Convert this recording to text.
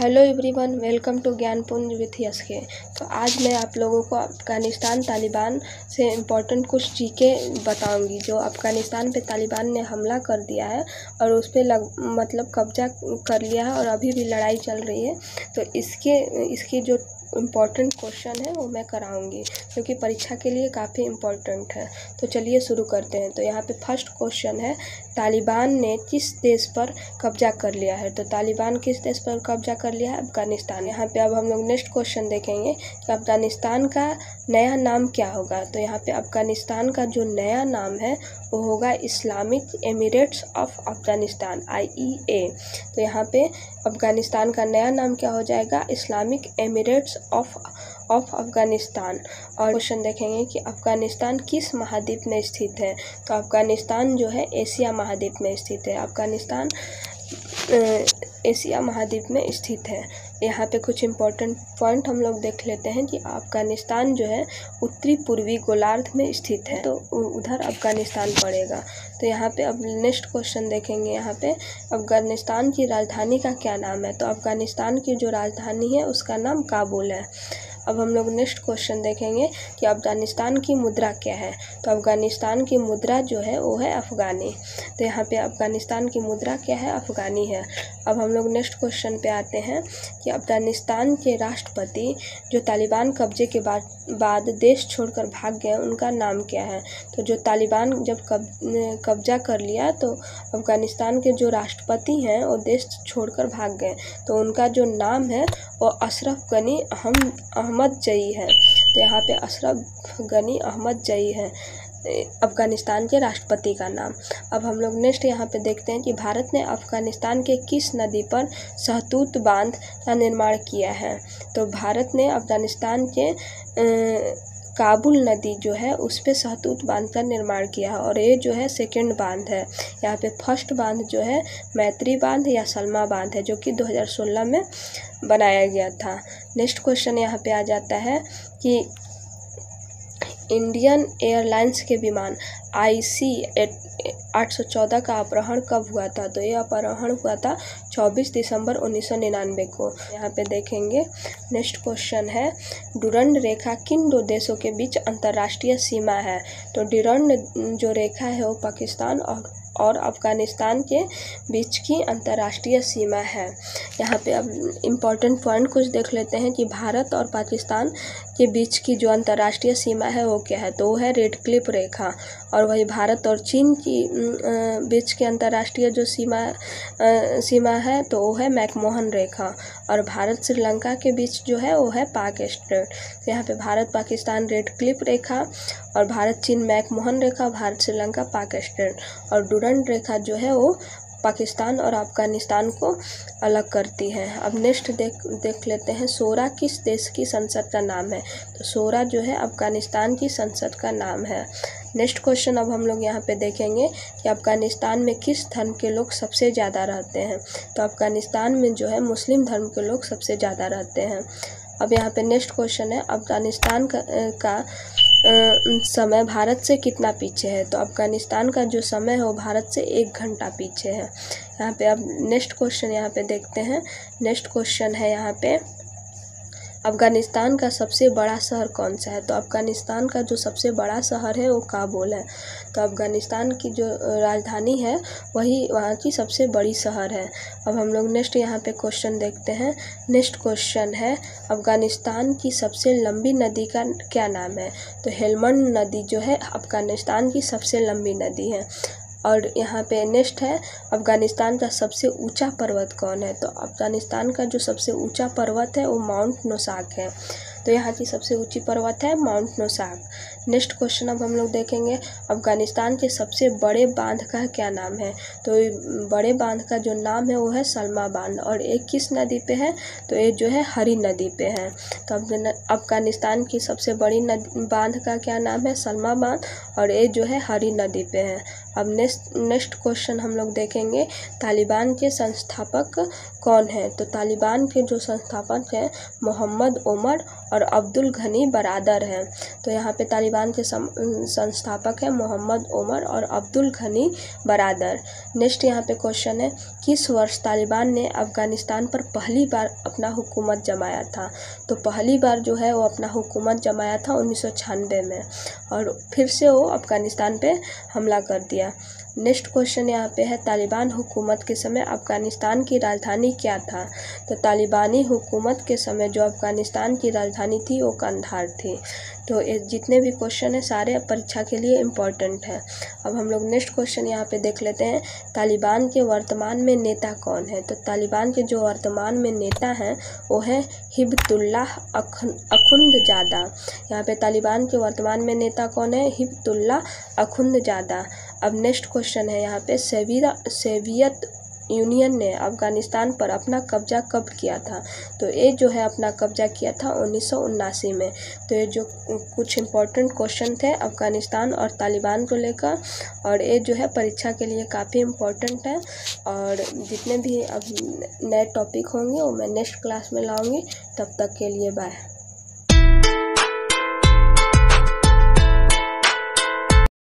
Hello everyone, welcome to Gyanpunj with yes के तो आज मैं आप लोगों को अफ़गानिस्तान तालिबान से इम्पोर्टेंट कुछ चीज़ें बताऊँगी, जो अफ़गानिस्तान पे तालिबान ने हमला कर दिया है और उस पर लग मतलब कब्जा कर लिया है और अभी भी लड़ाई चल रही है। तो इसके, इसकी जो इंपॉर्टेंट क्वेश्चन है, वो मैं कराऊँगी, क्योंकि परीक्षा के लिए काफ़ी इम्पोर्टेंट है। तो चलिए शुरू करते हैं। तो यहाँ पे फ़र्स्ट क्वेश्चन है, तालिबान ने किस देश पर कब्जा कर लिया है? तो तालिबान किस देश पर कब्जा कर लिया है? अफ़गानिस्तान। यहाँ पे अब हम लोग नेक्स्ट क्वेश्चन देखेंगे कि अफ़गानिस्तान का नया नाम क्या होगा? तो यहाँ पे अफ़गानिस्तान का जो नया नाम है, वो होगा Islamic Emirates of Afghanistan IEA तो यहाँ पे अफ़गानिस्तान का नया नाम क्या हो जाएगा? Islamic Emirates of of Afghanistan. और क्वेश्चन देखेंगे कि अफ़गानिस्तान किस महाद्वीप में स्थित है। तो अफ़गानिस्तान जो है, एशिया महाद्वीप में स्थित है। अफ़गानिस्तान एशिया महाद्वीप में स्थित है। यहाँ पे कुछ इम्पोर्टेंट पॉइंट हम लोग देख लेते हैं कि अफ़गानिस्तान जो है, उत्तरी पूर्वी गोलार्ध में स्थित है। तो उधर अफ़गानिस्तान पड़ेगा। तो यहाँ पे अब नेक्स्ट क्वेश्चन देखेंगे यहाँ पे। अफ़गानिस्तान की राजधानी का क्या नाम है? तो अफ़गानिस्तान की जो राजधानी है, उसका नाम काबुल है। अब हम लोग नेक्स्ट क्वेश्चन देखेंगे कि अफ़गानिस्तान की मुद्रा क्या है? तो अफ़गानिस्तान की मुद्रा जो है, वो है अफ़गानी। तो यहाँ पे अफ़गानिस्तान की मुद्रा क्या है? अफ़गानी है। अब हम लोग नेक्स्ट क्वेश्चन पे आते हैं कि अफ़गानिस्तान के राष्ट्रपति जो तालिबान कब्जे के बाद बाद देश छोड़कर भाग गए, उनका नाम क्या है? तो जो तालिबान जब कब, कब्जा कर लिया तो अफ़गानिस्तान के जो राष्ट्रपति हैं, वो देश छोड़कर भाग गए। तो उनका जो नाम है, वो अशरफ गनी अहम, अहमद जई है। तो यहाँ पे अशरफ गनी अहमद जई है। अफ़गानिस्तान के राष्ट्रपति का नाम। अब हम लोग नेक्स्ट यहाँ पे देखते हैं कि भारत ने अफ़गानिस्तान के किस नदी पर सहतूत बाँध का निर्माण किया है। तो भारत ने अफ़गानिस्तान के काबुल नदी जो है, उस पर सहतूत बाँध का निर्माण किया है और ये जो है सेकेंड बाँध है। यहाँ पे फ़र्स्ट बाँध जो है मैत्री बाँध या सलमा बाँध है, जो कि 2016 में बनाया गया था। नेक्स्ट क्वेश्चन यहाँ पे आ जाता है कि इंडियन एयरलाइंस के विमान आई सी आठ सौ चौदह का अपहरण कब हुआ था? तो ये अपहरण हुआ था चौबीस दिसंबर उन्नीस सौ निन्यानवे को। यहाँ पे देखेंगे, नेक्स्ट क्वेश्चन है, डुरंड रेखा किन दो देशों के बीच अंतर्राष्ट्रीय सीमा है? तो डुरंड जो रेखा है वो पाकिस्तान और और अफ़गानिस्तान के बीच की अंतर्राष्ट्रीय सीमा है। यहाँ पे अब इम्पोर्टेंट पॉइंट कुछ देख लेते हैं कि भारत और पाकिस्तान के बीच की जो अंतर्राष्ट्रीय सीमा है, वो क्या है? तो वो है रेड क्लिप रेखा। और वही भारत और चीन की बीच की अंतर्राष्ट्रीय जो सीमा सीमा है तो वो है मैकमोहन रेखा। और भारत श्रीलंका के बीच जो है, वो है पाक स्ट्रेट यहाँ पे भारत पाकिस्तान रेड क्लिप रेखा और भारत चीन मैकमोहन रेखा, भारत श्रीलंका पाक स्ट्रेट और डूरंड रेखा जो है, वो पाकिस्तान और अफ़गानिस्तान को अलग करती है। अब नेक्स्ट देख देख लेते हैं सोरा किस देश की संसद का नाम है? तो सोरा जो है अफ़गानिस्तान की संसद का नाम है। नेक्स्ट क्वेश्चन अब हम लोग यहाँ पे देखेंगे कि अफ़गानिस्तान में किस धर्म के लोग सबसे ज़्यादा रहते हैं। तो अफ़गानिस्तान में जो है मुस्लिम धर्म के लोग सबसे ज़्यादा रहते हैं। अब यहाँ पे नेक्स्ट क्वेश्चन है अफ़गानिस्तान का, का समय भारत से कितना पीछे है? तो अफ़गानिस्तान का जो समय है, वो भारत से एक घंटा पीछे है। यहाँ पे अब नेक्स्ट क्वेश्चन यहाँ पे देखते हैं। नेक्स्ट क्वेश्चन है यहाँ पे अफ़गानिस्तान का सबसे बड़ा शहर कौन सा है? तो अफ़गानिस्तान का जो सबसे बड़ा शहर है, वो काबुल है। तो अफ़गानिस्तान की जो राजधानी है, वही वहाँ की सबसे बड़ी शहर है। अब हम लोग नेक्स्ट यहाँ पे क्वेश्चन देखते हैं। नेक्स्ट क्वेश्चन है, अफ़गानिस्तान की सबसे लंबी नदी का क्या नाम है? तो हेलमंड नदी जो है, अफ़गानिस्तान की सबसे लंबी नदी है। और यहाँ पे नेक्स्ट है, अफ़गानिस्तान का सबसे ऊँचा पर्वत कौन है? तो अफ़गानिस्तान का जो सबसे ऊँचा पर्वत है, वो माउंट नोसाक है। तो यहाँ की सबसे ऊँची पर्वत है माउंट नोसाक। नेक्स्ट क्वेश्चन अब हम लोग देखेंगे, अफ़गानिस्तान के सबसे बड़े बाँध का क्या नाम है? तो बड़े बाँध का जो नाम है, वो है सलमा बाँध और एक किस नदी पे है? तो ये जो है हरी नदी पे है। तो अफ़गानिस्तान की सबसे बड़ी बाँध का क्या नाम है? सलमा बाँध और ये जो है हरी नदी पे है। अब नेक्स्ट नेक्स्ट क्वेश्चन हम लोग देखेंगे। तालिबान के संस्थापक कौन है? तो तालिबान के जो संस्थापक हैं, मोहम्मद उमर और अब्दुल घनी बरादर हैं। तो यहाँ पे तालिबान के संस्थापक हैं मोहम्मद उमर और अब्दुल घनी बरादर। नेक्स्ट यहाँ पे क्वेश्चन है, किस वर्ष तालिबान ने अफ़गानिस्तान पर पहली बार अपना हुकूमत जमाया था? तो पहली बार जो है वो अपना हुकूमत जमाया था उन्नीस सौ छियानवे में और फिर से वो अफ़गानिस्तान पे हमला कर दिया। नेक्स्ट क्वेश्चन यहाँ पे है, तालिबान हुकूमत के समय अफ़गानिस्तान की राजधानी क्या था? तो तालिबानी हुकूमत के समय जो अफ़गानिस्तान की राजधानी थी, वो कंधार थी। तो जितने भी क्वेश्चन हैं, सारे परीक्षा के लिए इम्पोर्टेंट है। अब हम लोग नेक्स्ट क्वेश्चन यहाँ पे देख लेते हैं, तालिबान के वर्तमान में नेता कौन है? तो तालिबान के जो वर्तमान में नेता हैं, वो है हिबतुल्लाह अखुंद ज़्यादा यहाँ पे तालिबान के वर्तमान में नेता कौन है? हिबतुल्लाह अखुंद ज़्यादा अब नेक्स्ट क्वेश्चन है यहाँ पे सेविया सेवियत यूनियन ने अफ़गानिस्तान पर अपना कब्ज़ा कब किया था? तो ये जो है अपना कब्ज़ा किया था उन्नीस में। तो ये जो कुछ इम्पोर्टेंट क्वेश्चन थे, अफ़गानिस्तान और तालिबान को लेकर, और ये जो है परीक्षा के लिए काफ़ी इम्पोर्टेंट है। और जितने भी अब नए टॉपिक होंगे, वो मैं नेक्स्ट क्लास में लाऊँगी। तब तक के लिए बाय